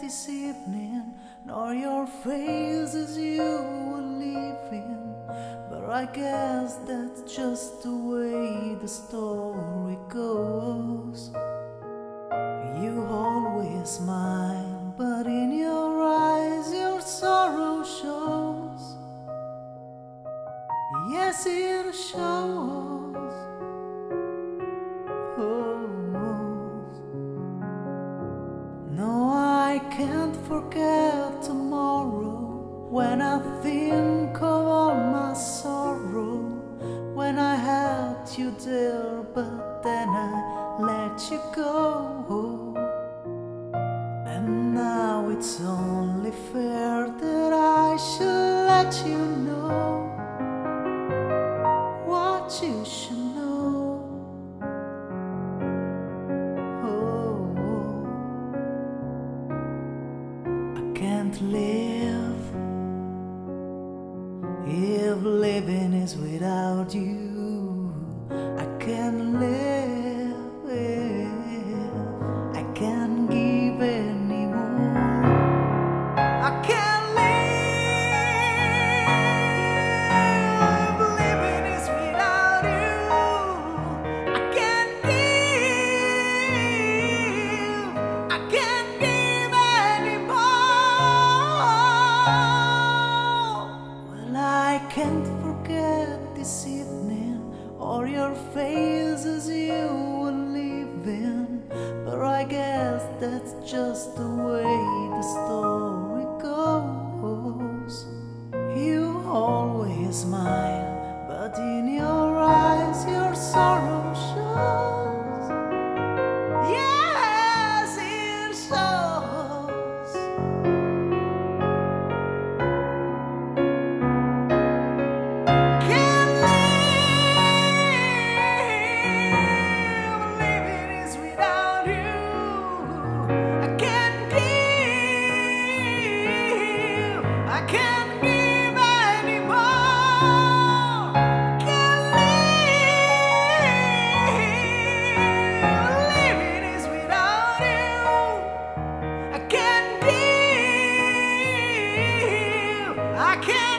this evening, nor your face as you were leaving. But I guess that's just the way the story goes. You always smile, but in your eyes your sorrow shows. Yes, it shows. Can't forget tomorrow when I think of all my sorrow. When I had you there, but then I let you go. And now it's only fair that I should let you know what you should can't live if living is without you. This evening or your face as you were leaving. But I guess that's just the way the story can't.